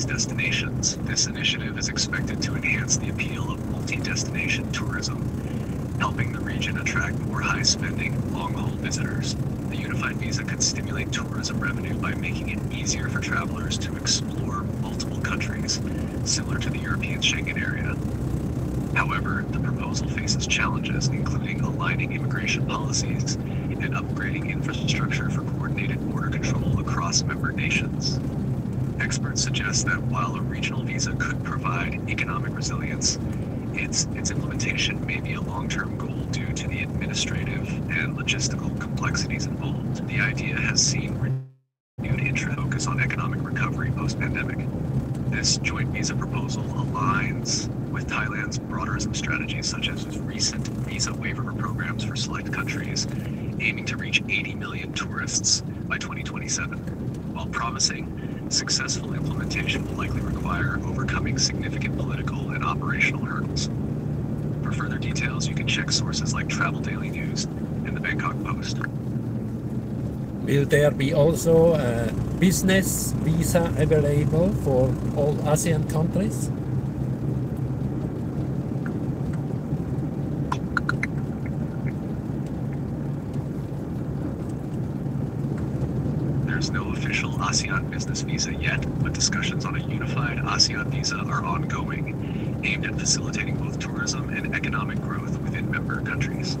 these destinations. This initiative is expected to enhance the appeal of multi-destination tourism, helping the region attract more high-spending, long-haul visitors. The unified visa could stimulate tourism revenue by making it easier for travelers to explore multiple countries, similar to the European Schengen area. However, the proposal faces challenges, including aligning immigration policies and upgrading infrastructure for coordinated border control across member nations. Experts suggest that while a regional visa could provide economic resilience, its, its implementation may be a long-term goal due to the administrative and logistical complexities involved. The idea has seen renewed interest focus on economic recovery post-pandemic. This joint visa proposal aligns with Thailand's broaderism strategies such as its recent visa waiver programs for select countries, aiming to reach 80 million tourists by 2027. While promising, successful implementation will likely require overcoming significant political and operational hurdles. For further details, you can check sources like Travel Daily News and the Bangkok Post. Will there be also a business visa available for all ASEAN countries? There's no official ASEAN business visa yet, but discussions on a unified ASEAN visa are ongoing, aimed at facilitating both tourism and economic growth within member countries.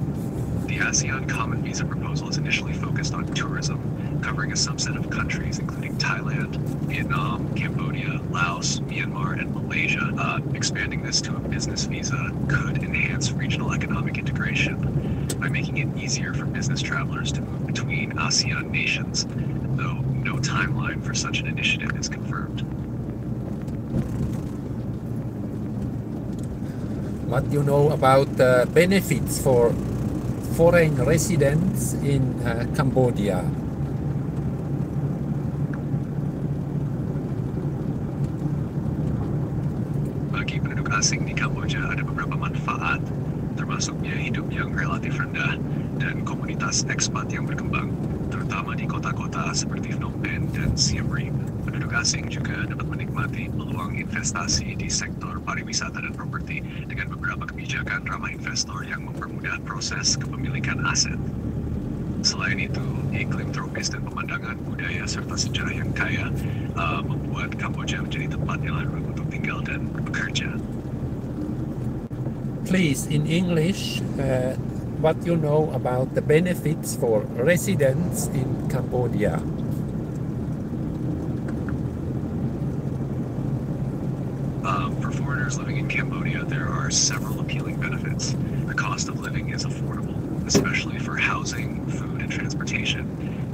The ASEAN Common Visa proposal is initially focused on tourism, covering a subset of countries including Thailand, Vietnam, Cambodia, Laos, Myanmar, and Malaysia. Uh, expanding this to a business visa could enhance regional economic integration by making it easier for business travelers to move between ASEAN nations, though no timeline for such an initiative is confirmed. What do you know about the benefits for foreign residents in uh, Cambodia? Bagi penduduk asing di Kamboja ada beberapa manfaat, termasuk biaya hidup yang relatif rendah dan komunitas ekspat yang berkembang, terutama di kota-kota seperti Phnom Penh dan Siem Reap. Penduduk asing juga dapat menikmati peluang investasi di sektor pariwisata dan properti dengan beberapa kebijakan ramah investor yang mempermudah proses kepemilikan aset. Selain itu, iklim tropis dan pemandangan budaya serta sejarah yang kaya uh, membuat Kamboja menjadi tempat yang layak untuk tinggal dan bekerja. Please, in English, uh, what you know about the benefits for residents in Cambodia? Um, for foreigners living in Cambodia, there are several appealing benefits. The cost of living is affordable, especially for housing, food, and transportation,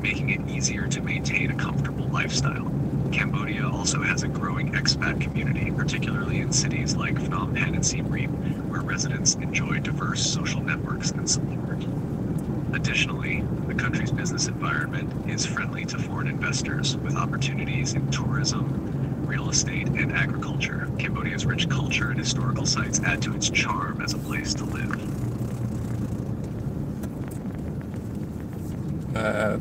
making it easier to maintain a comfortable lifestyle. Cambodia also has a growing expat community, particularly in cities like Phnom Penh and Siem Reap, where residents enjoy diverse social networks and support. Additionally, the country's business environment is friendly to foreign investors with opportunities in tourism, real estate, and agriculture. Cambodia's rich culture and historical sites add to its charm as a place to live. Uh,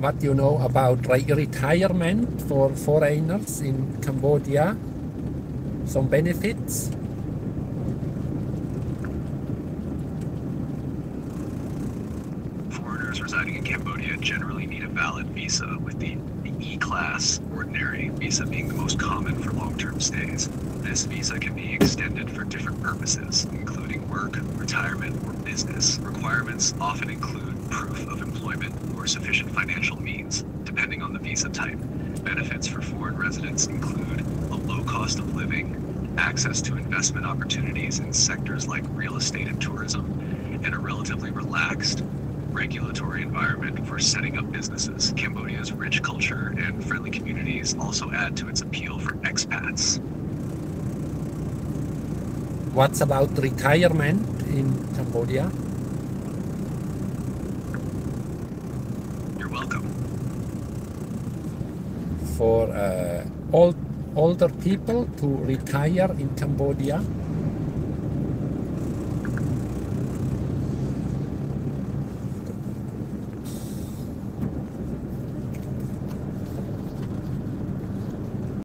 what do you know about re- retirement for foreigners in Cambodia? Some benefits? Foreigners residing in Cambodia generally need a valid visa, with the E-Class Ordinary visa being the most common for long-term stays. This visa can be extended for different purposes, including work, retirement, or business. Requirements often include proof of employment or sufficient financial means, depending on the visa type. Benefits for foreign residents include a low cost of living, access to investment opportunities in sectors like real estate and tourism, and a relatively relaxed regulatory environment for setting up businesses. Cambodia's rich culture and friendly communities also add to its appeal for expats. What's about retirement in Cambodia? For uh, old, older people to retire in Cambodia?